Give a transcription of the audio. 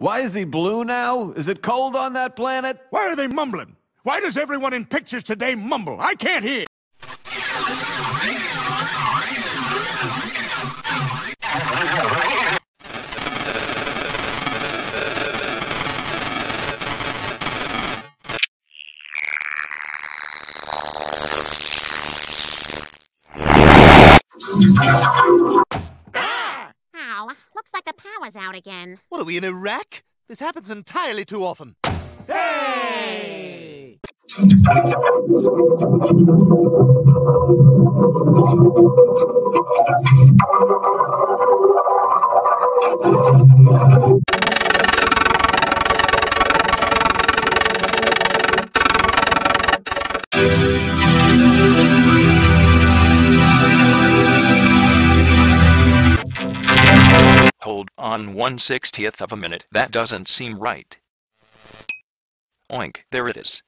Why is he blue now? Is it cold on that planet? Why are they mumbling? Why does everyone in pictures today mumble? I can't hear. Ow, looks like the power's out again. What are we in Iraq? This happens entirely too often. Hey! Hold on one sixtieth of a minute. That doesn't seem right. Oink, there it is.